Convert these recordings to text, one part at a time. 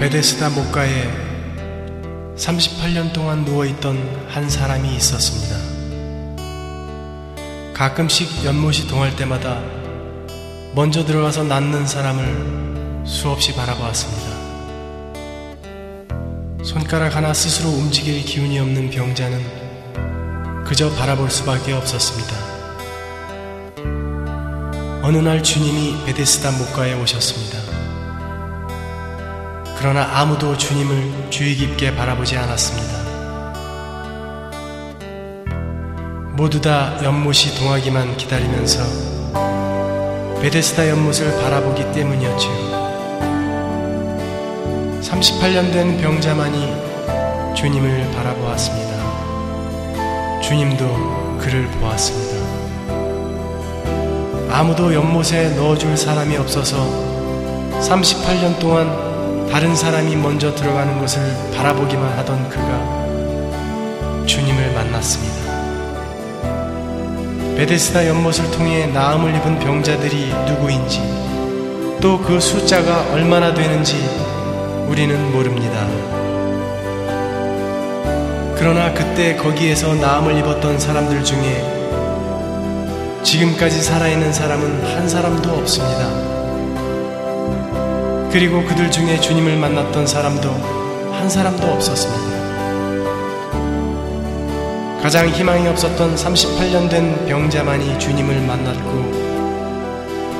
베데스다 목가에 38년 동안 누워있던 한 사람이 있었습니다. 가끔씩 연못이 동할 때마다 먼저 들어가서 낫는 사람을 수없이 바라보았습니다. 손가락 하나 스스로 움직일 기운이 없는 병자는 그저 바라볼 수밖에 없었습니다. 어느 날 주님이 베데스다 목가에 오셨습니다. 그러나 아무도 주님을 주의 깊게 바라보지 않았습니다. 모두 다 연못이 동하기만 기다리면서 베데스다 연못을 바라보기 때문이었지요. 38년 된 병자만이 주님을 바라보았습니다. 주님도 그를 보았습니다. 아무도 연못에 넣어줄 사람이 없어서 38년 동안 다른 사람이 먼저 들어가는 것을 바라보기만 하던 그가 주님을 만났습니다. 베데스다 연못을 통해 나음을 입은 병자들이 누구인지 또 그 숫자가 얼마나 되는지 우리는 모릅니다. 그러나 그때 거기에서 나음을 입었던 사람들 중에 지금까지 살아있는 사람은 한 사람도 없습니다. 그리고 그들 중에 주님을 만났던 사람도 한 사람도 없었습니다. 가장 희망이 없었던 38년 된 병자만이 주님을 만났고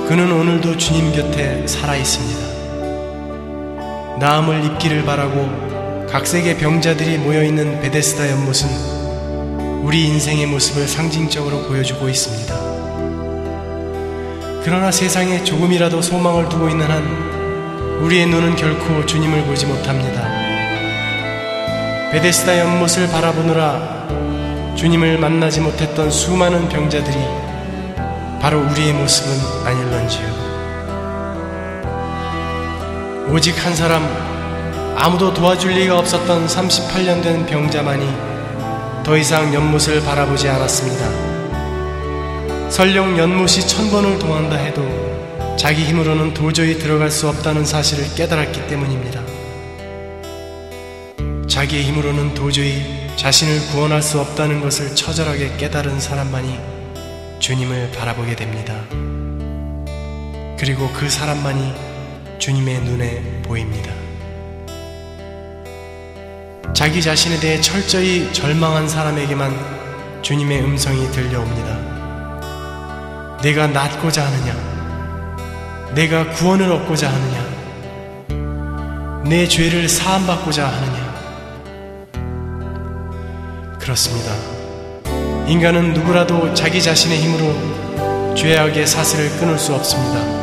그는 오늘도 주님 곁에 살아 있습니다. 나음을 입기를 바라고 각색의 병자들이 모여있는 베데스다 연못은 우리 인생의 모습을 상징적으로 보여주고 있습니다. 그러나 세상에 조금이라도 소망을 두고 있는 한 우리의 눈은 결코 주님을 보지 못합니다. 베데스다 연못을 바라보느라 주님을 만나지 못했던 수많은 병자들이 바로 우리의 모습은 아닐런지요. 오직 한 사람, 아무도 도와줄 리가 없었던 38년 된 병자만이 더 이상 연못을 바라보지 않았습니다. 설령 연못이 천 번을 동한다 해도 자기 힘으로는 도저히 들어갈 수 없다는 사실을 깨달았기 때문입니다. 자기의 힘으로는 도저히 자신을 구원할 수 없다는 것을 처절하게 깨달은 사람만이 주님을 바라보게 됩니다. 그리고 그 사람만이 주님의 눈에 보입니다. 자기 자신에 대해 철저히 절망한 사람에게만 주님의 음성이 들려옵니다. 내가 낫고자 하느냐? 내가 구원을 얻고자 하느냐? 내 죄를 사함받고자 하느냐? 그렇습니다. 인간은 누구라도 자기 자신의 힘으로 죄악의 사슬을 끊을 수 없습니다.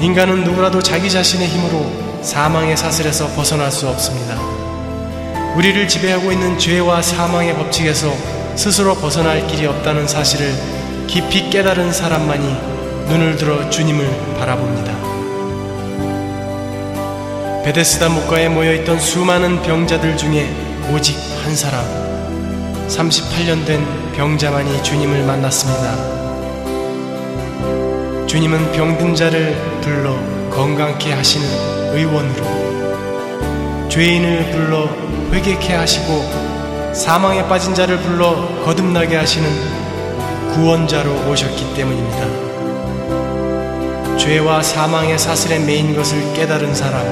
인간은 누구라도 자기 자신의 힘으로 사망의 사슬에서 벗어날 수 없습니다. 우리를 지배하고 있는 죄와 사망의 법칙에서 스스로 벗어날 길이 없다는 사실을 깊이 깨달은 사람만이 눈을 들어 주님을 바라봅니다. 베데스다 목가에 모여있던 수많은 병자들 중에 오직 한 사람, 38년 된 병자만이 주님을 만났습니다. 주님은 병든 자를 불러 건강케 하시는 의원으로, 죄인을 불러 회개케 하시고, 사망에 빠진 자를 불러 거듭나게 하시는 구원자로 오셨기 때문입니다. 죄와 사망의 사슬에 매인 것을 깨달은 사람,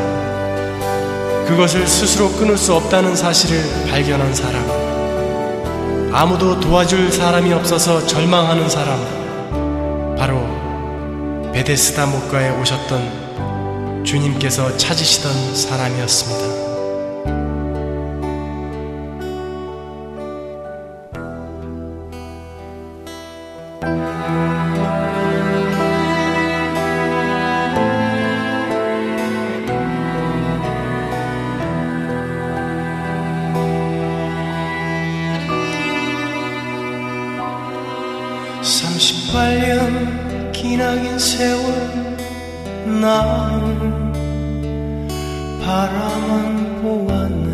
그것을 스스로 끊을 수 없다는 사실을 발견한 사람, 아무도 도와줄 사람이 없어서 절망하는 사람, 바로 베데스다 목가에 오셨던 주님께서 찾으시던 사람이었습니다. 38년 기나긴 세월 나는 바라만 보았네.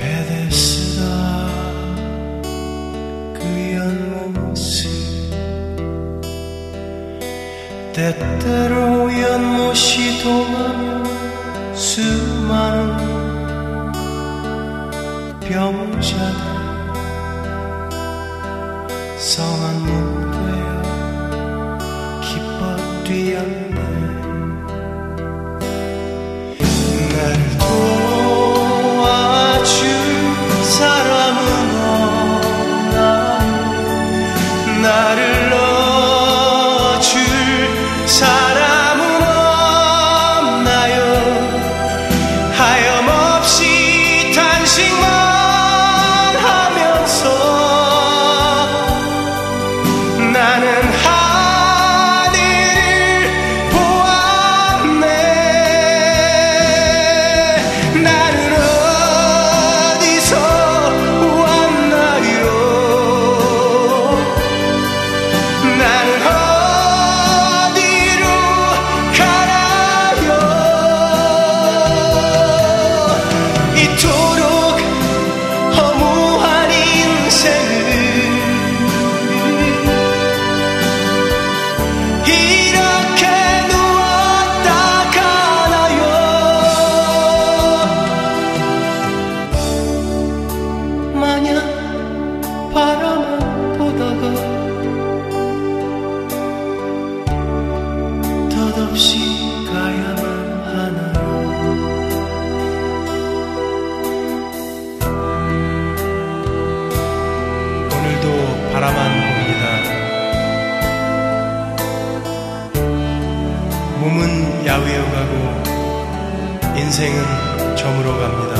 베데스다 그 연못을 때때로 연못이 동하며 수많은 병자들 성한 목 기 저물어 갑니다.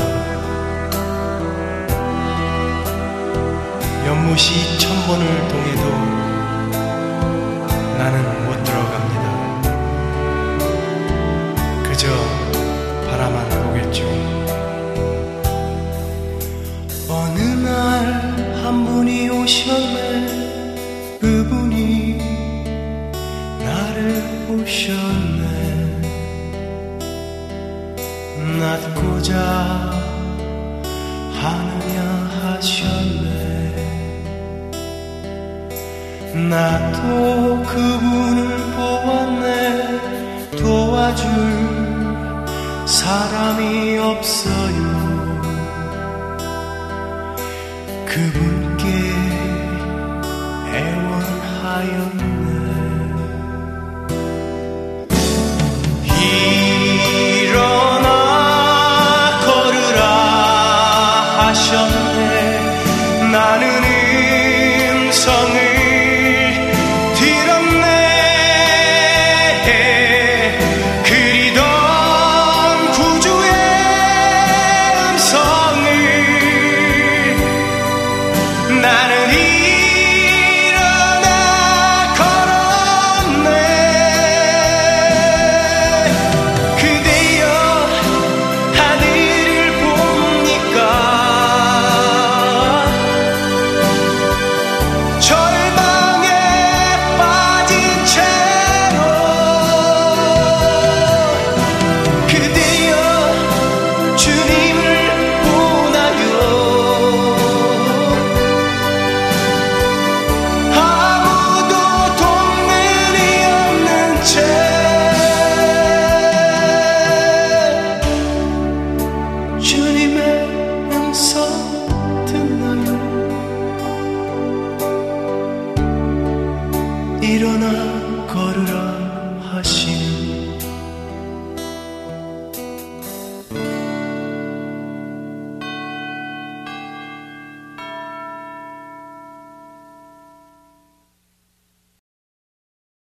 연못이 천 번을 동해도 나는 못 들어갑니다. 그저 바라만 보겠죠. 어느 날 한 분이 오셨네 그분이 나를 보셨네 낫고자 하느냐 하셨네. 나도 그분을 보았네. 도와줄 사람이 없어 bir ona